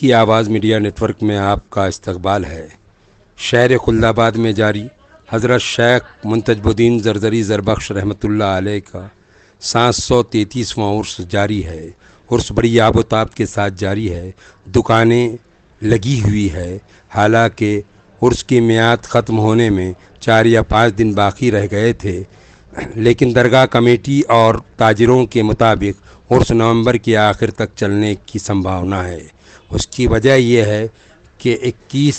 की आवाज़ media network में आपका इस्तकबाल है। शहर खुल्दाबाद में जारी, हज़रत शेख मुंतजबुद्दीन जरजरी ज़रबख्श रहमतुल्लाह अलैह का सात सौ तैंतीसवां उर्स जारी है। उर्स बड़ी आबोताब के साथ जारी है। दुकानें लगी हुई है। हालाँकि उर्स की मियाद ख़त्म होने में चार या पाँच दिन बाकी रह गए थे, लेकिन दरगाह कमेटी और ताजरों के मुताबिक उर्स नवंबर के आखिर तक चलने की संभावना है। उसकी वजह यह है कि 21,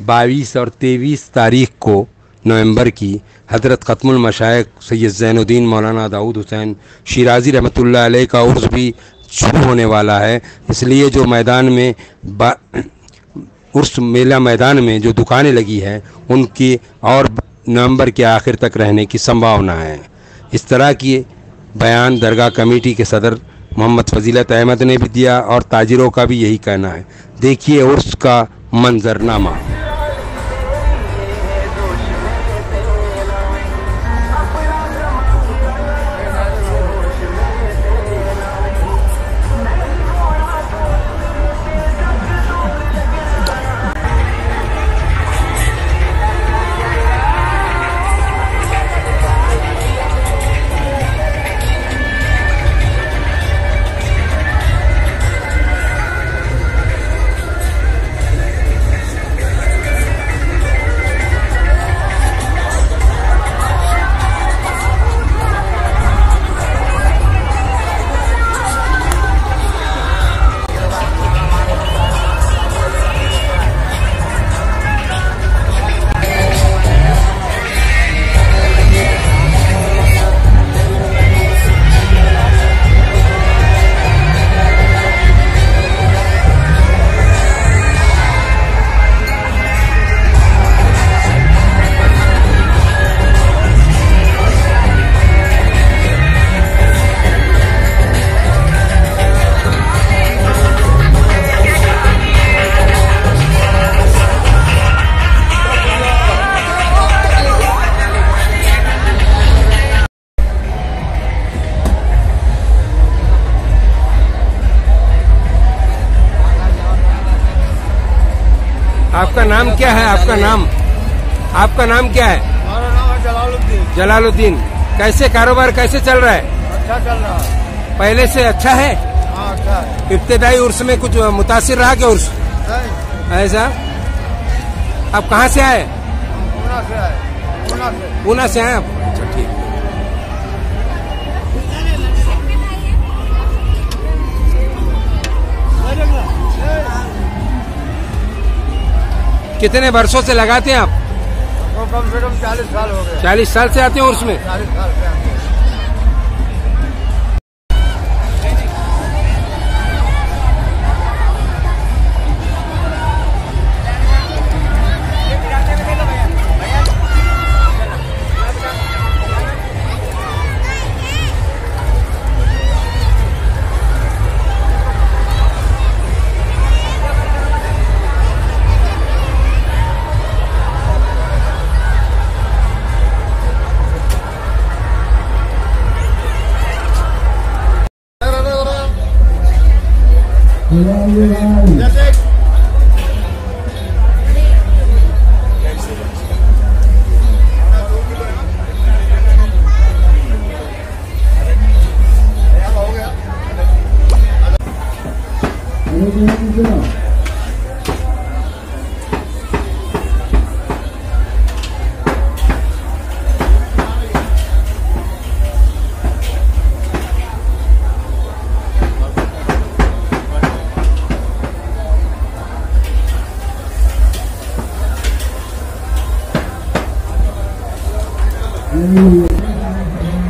22 और 23 तारीख को नवंबर की हज़रत ख़त्मुल मशाइक सैयद ज़ैनुद्दीन मौलाना दाऊद हुसैन शिराजी अलैह का उर्स भी शुरू होने वाला है। इसलिए जो मैदान में उर्स मेला मैदान में जो दुकानें लगी हैं उनकी और नवंबर के आखिर तक रहने की संभावना है। इस तरह की बयान दरगाह कमेटी के सदर मोहम्मद फजीलत अहमद ने भी दिया और ताजिरों का भी यही कहना है। देखिए उर्स का मंजरनामा। आपका नाम क्या है? आपका नाम? आपका नाम क्या है? जलालुद्दीन। जलालुद्दीन। कैसे कारोबार कैसे चल रहा है? अच्छा चल रहा है। पहले से अच्छा है? हाँ अच्छा इब्तदाई उर्स में कुछ मुतासिर रहा क्या उर्स? ऐसा? आप कहाँ से आए? ऊना से आए। पूना से आए आप? अच्छा ठीक। कितने वर्षों से लगाते हैं आप? तो कम से कम चालीस साल हो गए। चालीस साल से आते हैं उसमें? चालीस साल से आते हैं। Gracias.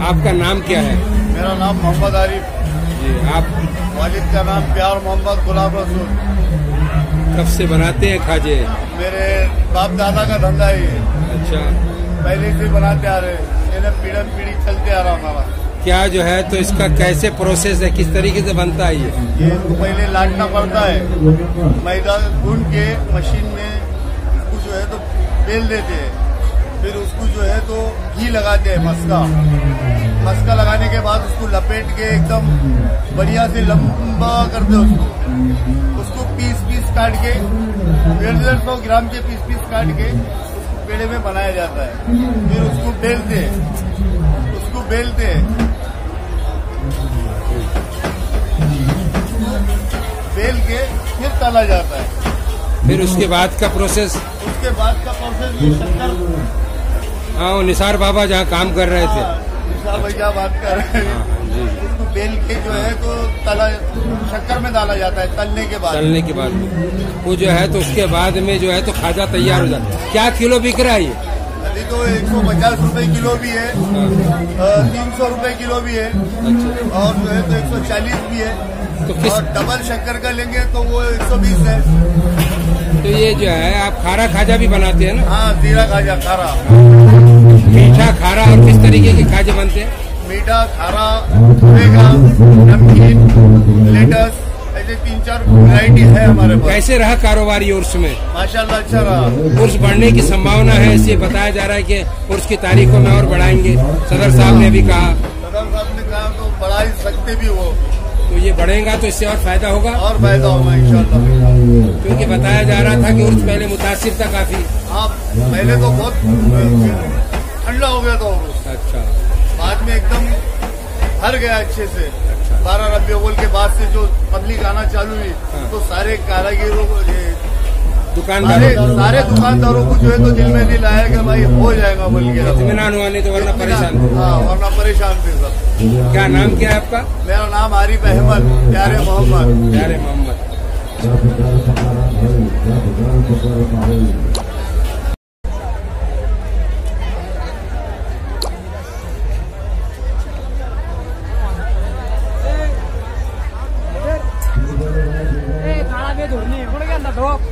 आपका नाम क्या है? मेरा नाम मोहम्मद आरिफ। जी आप वालिद का नाम प्यार मोहम्मद गुलाब रसूल। कब से बनाते हैं खाजे? मेरे बाप दादा का धंधा ही है। अच्छा। पहले से बनाते आ रहे हैं। पीढ़ी पीढ़ी चलते आ रहा हमारा। क्या जो है तो इसका कैसे प्रोसेस है? किस तरीके से बनता है ये? ये तो पहले लाटना पड़ता है। मैदा गूंद के मशीन में उसको जो है तो बेल देते हैं। फिर उसको जो है तो घी लगाते हैं मस्का। मस्का लगाने के बाद उसको लपेट के एकदम बढ़िया से लंबा करते हैं उसको। उसको पीस पीस काट के डेढ़ डेढ़ सौ ग्राम के पीस पीस काट के उसको पेड़े में बनाया जाता है। फिर उसको बेलते हैं। उसको बेलते हैं। बेल के फिर तला जाता है। फिर उसके बाद का प्रोसेस उसके बाद का प्रोसेस ये शक्कर हाँ वो निसार बाबा जहाँ काम कर रहे थे। हाँ, भैया बात कर रहे हाँ, हैं जी। जी उसको बेल के जो है तो तला शक्कर में डाला जाता है तलने के बाद। तलने के बाद। वो जो है तो उसके बाद में जो है तो खाजा तैयार हो जाता है। क्या किलो बिक रहा है ये? अभी तो एक सौ पचास रूपए किलो भी है। तीन सौ रूपए किलो भी है। अच्छा। और जो है तो एक सौ चालीस भी है। तो किस और डबल शक्कर का लेंगे तो वो एक सौ बीस है। तो ये जो है आप खारा खाजा भी बनाते हैं ना? हाँ जीरा खाजा खारा। मीठा खारा और किस तरीके के खाजे बनते हैं? मीठा खारा नमकीन लेटस ऐसे तीन चार वैरायटी है हमारे पास। कैसे रहा कारोबारी उर्स में? माशाल्लाह अच्छा रहा। उर्स बढ़ने की संभावना है इसलिए बताया जा रहा है कि उर्स की तारीखों में और बढ़ाएँगे। सदर साहब ने भी कहा। सदर साहब ने कहा तो बढ़ा ही सकते भी वो तो ये बढ़ेगा तो इससे और फ़ायदा होगा? और फ़ायदा होगा इंशाल्लाह। क्योंकि बताया जा रहा था कि उर्स पहले मुतासिर था काफ़ी। आप पहले तो बहुत ठंडा हो गया था उर्स। अच्छा। बाद में एकदम भर गया अच्छे से। अच्छा। बारह रबी अव्वल के बाद से जो पब्लिक आना चालू हुई हाँ। तो सारे कारागिरों को दुकानदार सारे दुकानदारों को जो है तो दिल में दिल आया कि भाई हो जाएगा बोल के। इतमान हुआ नहीं तो वरना परेशान हाँ वरना परेशान थे सब। क्या नाम क्या है आपका? मेरा नाम आरिफ अहमद प्यारे मोहम्मद। प्यारे Mohammad. drop.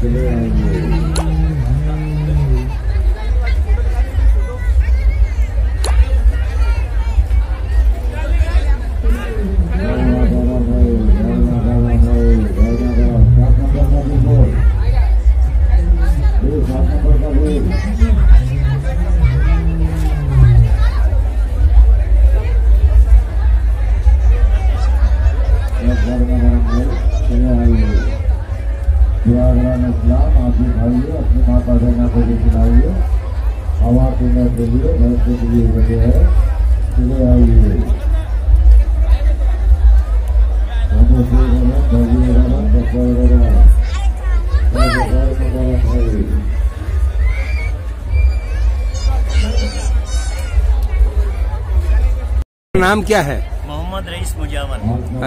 Thank you? Prayagraj इस्लाम आप दिखाइए अपनी माता बहना को भी सुनाइए हवा पीने के लिए घर के लिए बचे है। चले आइए नाम क्या है? मोहम्मद रईस मुजावर।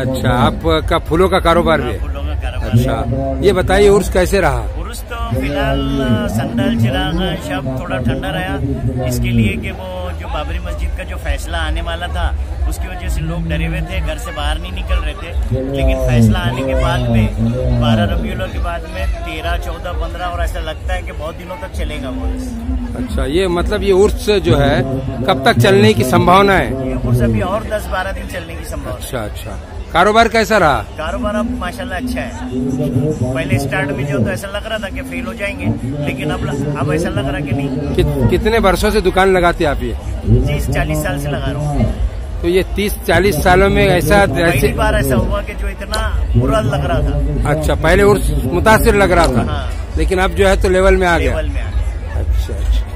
अच्छा आपका फूलों का कारोबार भी है। फूलों का कारोबार अच्छा। ये बताइए उर्स कैसे रहा? उर्स तो फ़िलहाल संदल चिराग शब थोड़ा ठंडा रहा। इसके लिए कि वो जो बाबरी मस्जिद का जो फैसला आने वाला था उसकी वजह से लोग डरे हुए थे घर से बाहर नहीं निकल रहे थे। लेकिन फैसला आने के बाद में बारह रबी के बाद में तेरह चौदह पंद्रह और ऐसा लगता है कि बहुत दिनों तक चलेगा वो अच्छा ये मतलब ये उर्स जो है कब तक चलने की संभावना है? ये उर्स अभी और दस बारह दिन चलने की संभावना अच्छा अच्छा। कारोबार कैसा रहा? कारोबार अब माशाल्लाह अच्छा है। पहले स्टार्ट में जो तो ऐसा लग रहा था कि फेल हो जाएँगे लेकिन अब अब ऐसा लग रहा कि नहीं। कि, कितने वर्षों से दुकान लगाते आप ये? तीस चालीस साल से लगा रहा हूँ। तो ये तीस चालीस सालों में ऐसा पहली ऐसे बार ऐसा हुआ कि जो इतना बुरा लग रहा था। अच्छा पहले उर्स मुतासिर लग रहा था। हाँ। लेकिन अब जो है तो लेवल में आ गया। लेवल में आ गया। अच्छा अच्छा।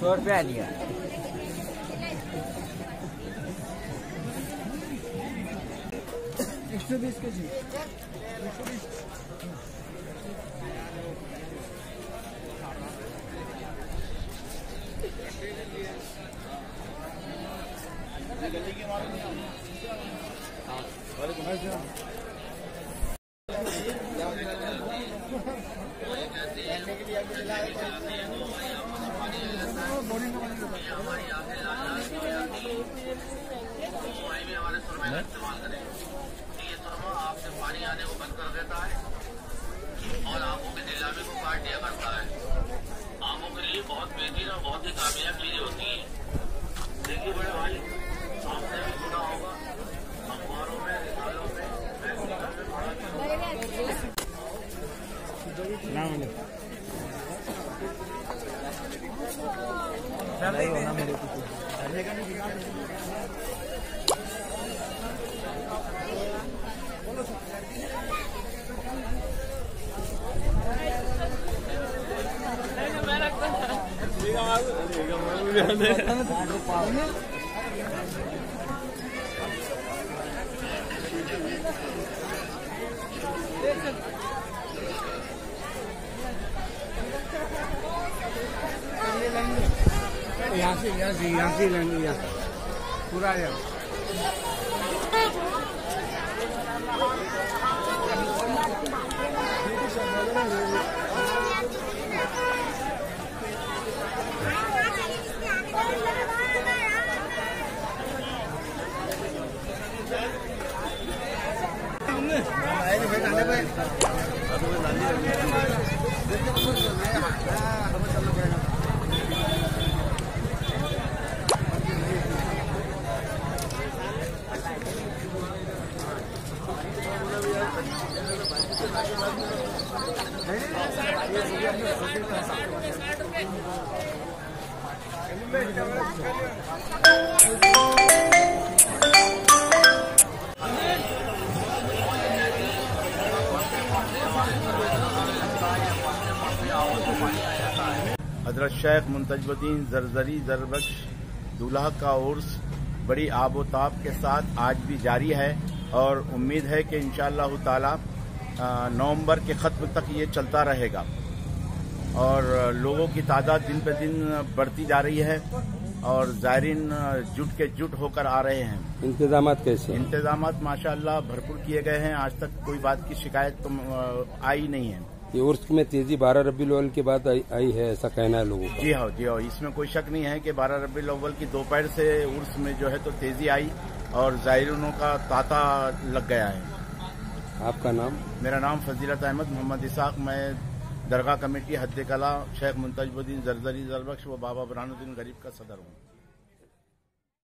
सौ रुपया लिया। 120 के जी हमारे एक सौ आँखों के लिए बहुत बेहतरीन और बहुत ही कामयाब चीज़ें होती है। देखिए बड़े भाई आपने भी सुना होगा अखबारों में रिसालों में मैगजीन में जी यहाँ से यहाँ से यहाँ से लेंगे यहाँ पूरा यहाँ। 喂师问他 हज़रत शेख मुंतजबुद्दीन जरजरी जरबख्श दूल्हा का उर्स बड़ी आबोताब के साथ आज भी जारी है और उम्मीद है कि इन ताला नवंबर के ख़त्म तक ये चलता रहेगा। और लोगों की तादाद दिन पे दिन बढ़ती जा रही है और जायरीन जुट के जुट होकर आ रहे हैं। इंतज़ाम कैसे इंतज़ाम माशाल्लाह भरपूर किए गए हैं। आज तक कोई बात की शिकायत तो आई नहीं है। ये उर्स में तेज़ी बारह रबी अव्वल के बाद आई, आई है ऐसा कहना है लोगों का। जी हाँ जी हाँ इसमें कोई शक नहीं है कि बारह रबी अव्वल की दोपहर से उर्स में जो है तो तेज़ी आई और जायरीनों का तांता लग गया है। आपका नाम? मेरा नाम फजीलत अहमद मोहम्मद इसाक। मैं दरगाह कमेटी हद कला शेख मुंतजबुद्दीन जरजरी जरबख्श व बाबा बरानुद्दीन गरीब का सदर हूँ।